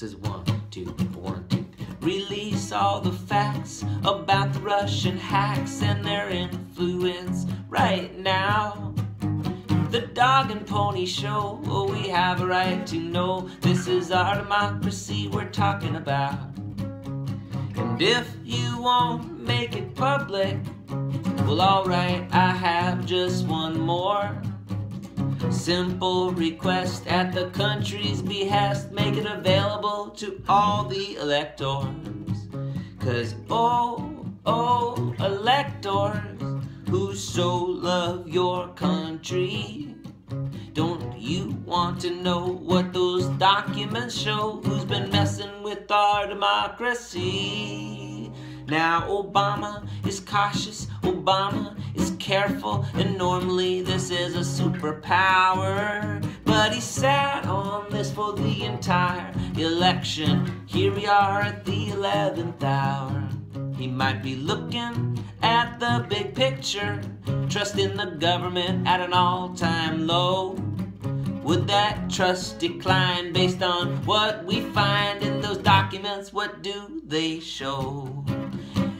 Says one, two, one, two. Release all the facts about the Russian hacks and their influence right now. The dog and pony show, oh, we have a right to know this is our democracy we're talking about. And if you won't make it public, well, alright, I have just one more. Simple request at the country's behest, make it available to all the electors. Cause oh, oh, electors who so love your country. Don't you want to know what those documents show? Who's been messing with our democracy? Now, Obama is cautious, Obama careful, and normally this is a superpower. But he sat on this for the entire election. Here we are at the 11th hour. He might be looking at the big picture, trusting the government at an all time low. Would that trust decline based on what we find in those documents? What do they show?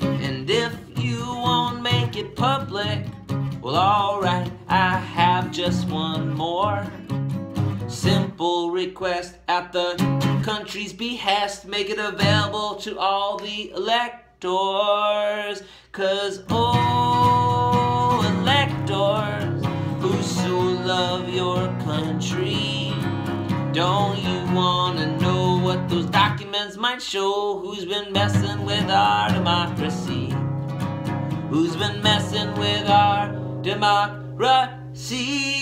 And if you won't make it public, well, alright, I have just one more simple request at the country's behest. Make it available to all the electors. Cause, oh, electors who so love your country. Don't you wanna know what those documents might show? Who's been messing with our democracy? Who's been messing with our democracy?